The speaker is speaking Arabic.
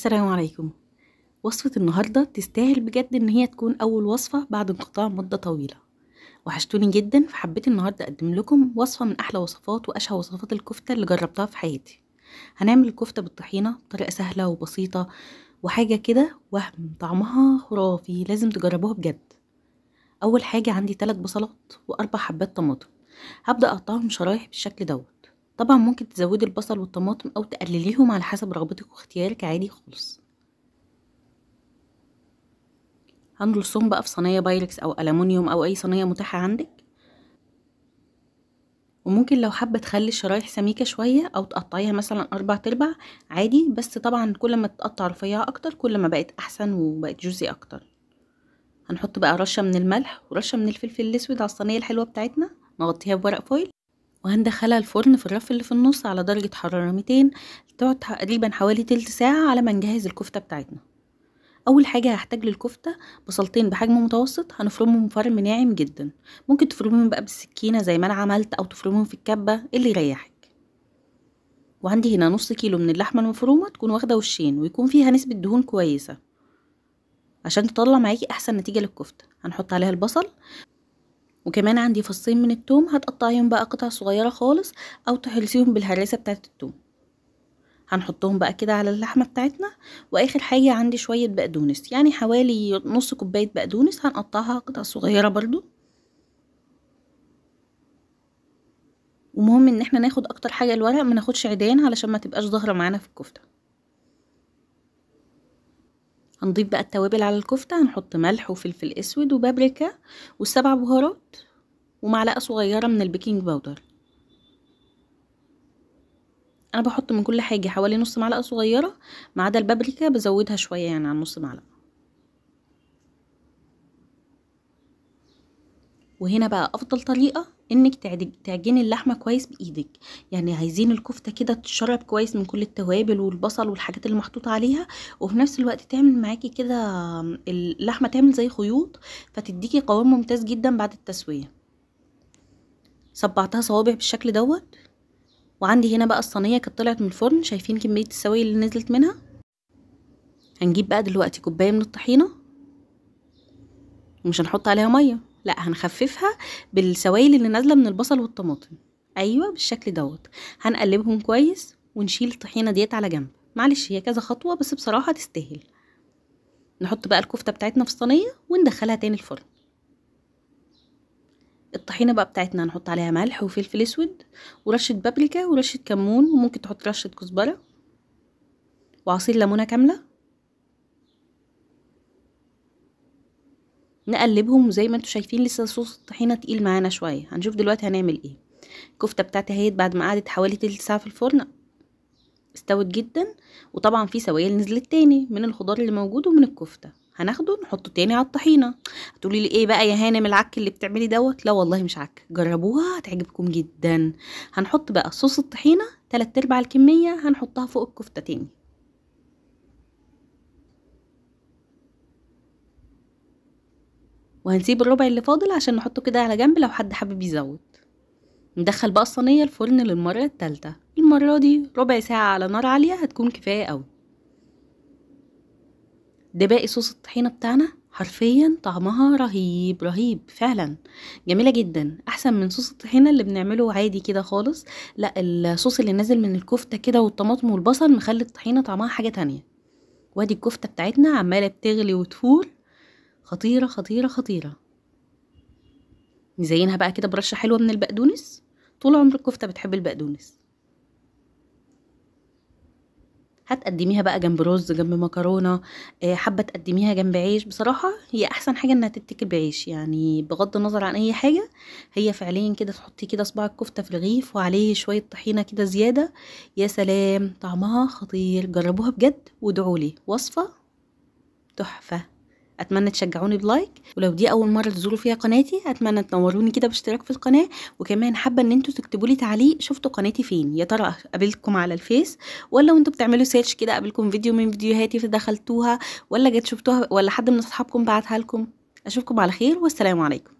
السلام عليكم. وصفة النهاردة تستاهل بجد إن هي تكون أول وصفة بعد انقطاع مدة طويلة. وحشتوني جدا فحبيت النهاردة أقدم لكم وصفة من أحلى وصفات وأشهى وصفات الكفتة اللي جربتها في حياتي. هنعمل الكفتة بالطحينة بطريقة سهلة وبسيطة وحاجة كده وهم طعمها خرافي لازم تجربوها بجد. أول حاجة عندي تلات بصلات وأربع حبات طماطم. هبدأ أقطعهم شرايح بالشكل دوت. طبعا ممكن تزودي البصل والطماطم أو تقلليهم على حسب رغبتك واختيارك عادي خالص. هنرصهم بقى في صينية بايركس أو ألمونيوم أو أي صينية متاحة عندك. وممكن لو حابة تخلي الشرايح سميكة شوية أو تقطعيها مثلا أربع تربع عادي بس طبعا كل ما تقطع رفيعة أكتر كل ما بقت أحسن وبقت جوزي أكتر. هنحط بقى رشة من الملح ورشة من الفلفل الأسود على الصينية الحلوة بتاعتنا نغطيها بورق فويل. وهندخلها الفرن في الرف اللي في النص على درجة حرارة 200 تقعد تقريبا حوالي تلت ساعة على ما نجهز الكفتة بتاعتنا. أول حاجة هحتاج للكفتة بصلتين بحجم متوسط هنفرمهم فرم ناعم جدا. ممكن تفرمهم بقى بالسكينة زي ما أنا عملت أو تفرمهم في الكبة اللي يريحك. وعندي هنا نص كيلو من اللحمة المفرومة تكون واخدة وشين ويكون فيها نسبة دهون كويسة. عشان تطلع معاكي أحسن نتيجة للكفتة. هنحط عليها البصل وكمان عندي فصين من التوم هتقطعيهم بقى قطع صغيرة خالص أو تهرسيهم بالهراسة بتاعت التوم. هنحطهم بقى كده على اللحمة بتاعتنا وآخر حاجة عندي شوية بقدونس يعني حوالي نص كوباية بقدونس هنقطعها قطع صغيرة برضو. ومهم إن إحنا ناخد أكتر حاجة الورق ما ناخدش عيدان علشان ما تبقاش ظاهرة معانا في الكفتة. هنضيف بقى التوابل على الكفتة هنحط ملح وفلفل أسود وبابريكا والسبع بهارات ومعلقة صغيرة من ال baking powder. أنا بحط من كل حاجة حوالي نص معلقة صغيرة ما عدا البابريكا بزودها شوية يعني عن نص معلقة. وهنا بقى أفضل طريقة إنك تعجني اللحمة كويس بإيدك. يعني عايزين الكفتة كده تشرب كويس من كل التوابل والبصل والحاجات اللي محطوطة عليها وفي نفس الوقت تعمل معاكي كده اللحمة تعمل زي خيوط فتديكي قوام ممتاز جدا بعد التسوية. صبعتها صوابع بالشكل دوت. وعندي هنا بقى الصينية كانت طلعت من الفرن شايفين كمية السوائل اللي نزلت منها؟ هنجيب بقى دلوقتي كوباية من الطحينة. ومش هنحط عليها مية. لا هنخففها بالسوائل اللي نازلة من البصل والطماطم. أيوه بالشكل دوت. هنقلبهم كويس ونشيل الطحينة ديت على جنب. معلش هي كذا خطوة بس بصراحة تستاهل. نحط بقى الكفتة بتاعتنا في الصينيه وندخلها تاني الفرن. الطحينة بقى بتاعتنا هنحط عليها ملح وفلفل أسود ورشة بابريكا ورشة كمون وممكن تحط رشة كزبرة وعصير ليمونة كاملة. نقلبهم وزي ما أنتم شايفين لسه صوص الطحينه تقيل معانا شوية. هنشوف دلوقتي هنعمل إيه. الكفته بتاعتي اهيت بعد ما قعدت حوالي تلت ساعة في الفرن استوت جدا وطبعا في سوائل نزلت تاني من الخضار اللي موجود ومن الكفتة. هناخده نحطه تاني على الطحينة. هتقولي لي إيه بقى يا هانم العك اللي بتعملي دوت؟ لا والله مش عك. جربوها هتعجبكم جدا. هنحط بقى صوص الطحينة تلات أرباع الكمية هنحطها فوق الكفتة تاني. وهنسيب الربع اللي فاضل عشان نحطه كده على جنب لو حد حابب يزود. ندخل بقى الصينيه الفرن للمرة التالتة. المرة دي ربع ساعة على نار عالية هتكون كفاية قوي. ده باقي صوص الطحينة بتاعنا؟ حرفيا طعمها رهيب رهيب فعلا. جميلة جدا. أحسن من صوص الطحينة اللي بنعمله عادي كده خالص. لا الصوص اللي نازل من الكفتة كده والطماطم والبصل مخلي الطحينة طعمها حاجة تانية. وادي الكفتة بتاعتنا عمالة بتغلي وتفور. خطيرة خطيرة خطيرة. نزينها بقى كده برشة حلوة من البقدونس؟ طول عمر الكفتة بتحب البقدونس. هتقدميها بقى جنب رز جنب مكرونة حابة تقدميها جنب عيش؟ بصراحة هي أحسن حاجة إنها تتاكل بعيش يعني بغض النظر عن أي حاجة هي فعليا كده تحطي كده صباع الكفتة في رغيف وعليه شوية طحينة كده زيادة. يا سلام طعمها خطير. جربوها بجد وادعوا لي وصفة تحفة. أتمنى تشجعوني ب like ولو دي أول مرة تزوروا فيها قناتي أتمنى تنوروني كده باشتراك في القناة وكمان حابة إن أنتوا تكتبوا لي تعليق شفتوا قناتي فين يا ترى قابلتكم على الفيس ولا وانتوا بتعملوا search كده قابلكم فيديو من فيديوهاتي فدخلتوها ولا جت شفتوها ولا حد من أصحابكم بعتها لكم. أشوفكم على خير والسلام عليكم.